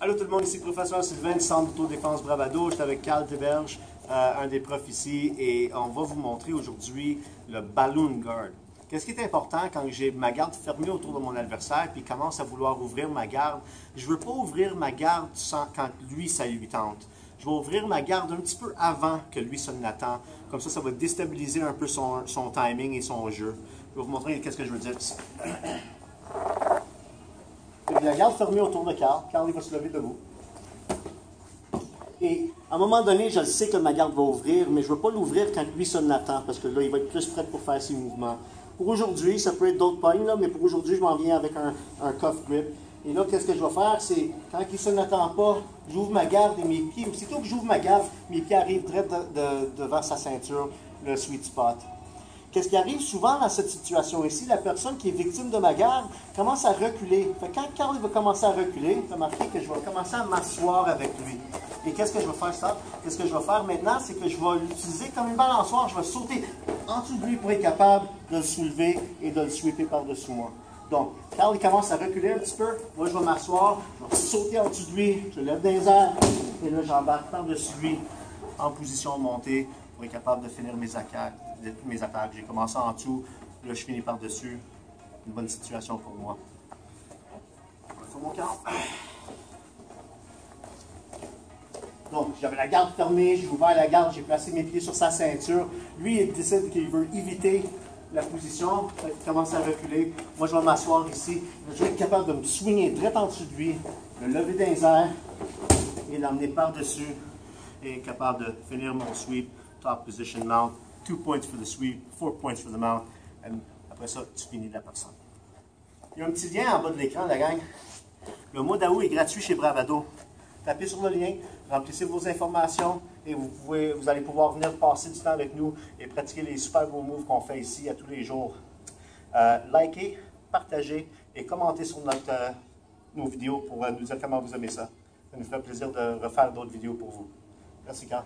Allô tout le monde, ici professeur Sylvain du Centre d'autodéfense Bravado. Je suis avec Carl Teberge, euh, un des profs ici, et on va vous montrer aujourd'hui le balloon guard. Qu'est-ce qui est important quand j'ai ma garde fermée autour de mon adversaire puis commence à vouloir ouvrir ma garde? Je ne veux pas ouvrir ma garde sans, quand lui, ça lui tente. Je vais ouvrir ma garde un petit peu avant que lui se n'attend. Comme ça, ça va déstabiliser un peu son, son timing et son jeu. Je vais vous montrer qu'est-ce que je veux dire la garde fermée autour de Carl. Carl, il va se lever debout. Et à un moment donné, je sais que ma garde va ouvrir, mais je ne veux pas l'ouvrir quand lui se n'attend, parce que là, il va être plus prêt pour faire ses mouvements. Pour aujourd'hui, ça peut être d'autres pognes, là, mais pour aujourd'hui, je m'en viens avec un, un cuff grip. Et là, qu'est-ce que je vais faire? C'est, quand il se n'attend pas, j'ouvre ma garde et mes pieds, aussitôt que j'ouvre ma garde, mes pieds arrivent direct devant sa ceinture, le sweet spot. Qu'est-ce qui arrive souvent dans cette situation ici? La personne qui est victime de ma garde commence à reculer. quand Carl va commencer à reculer, remarquez que je vais commencer à m'asseoir avec lui. Et qu'est-ce que je vais faire ça? Qu'est-ce que je vais faire maintenant? C'est que je vais l'utiliser comme une balançoire. Je vais sauter en dessous de lui pour être capable de le soulever et de le sweeper par-dessus moi. Donc, Carl il commence à reculer un petit peu. Moi, je vais m'asseoir, je vais sauter en dessous de lui, je lève des airs, et là, j'embarque par-dessus lui en position montée pour être capable de finir mes attaques mes attaques. J'ai commencé en dessous, là je finis par-dessus. Une bonne situation pour moi. Mon camp. Donc, j'avais la garde fermée, j'ai ouvert la garde, j'ai placé mes pieds sur sa ceinture. Lui, il décide qu'il veut éviter la position, il commence à reculer. Moi, je vais m'asseoir ici. Je vais être capable de me soigner direct en dessous de lui, le lever les airs et l'emmener par-dessus et capable de finir mon sweep, top position mount, two points for the sweep, four points for the mount, et après ça, tu finis la personne. Il y a un petit lien en bas de l'écran, la gang. Le mot d'AO est gratuit chez Bravado. Tapez sur le lien, remplissez vos informations et vous allez pouvoir venir passer du temps avec nous et pratiquer les super beaux moves qu'on fait ici à tous les jours. Euh, likez, partagez et commentez sur notre, euh, nos vidéos pour euh, nous dire comment vous aimez ça. Ça nous ferait plaisir de refaire d'autres vidéos pour vous. Merci, Carl.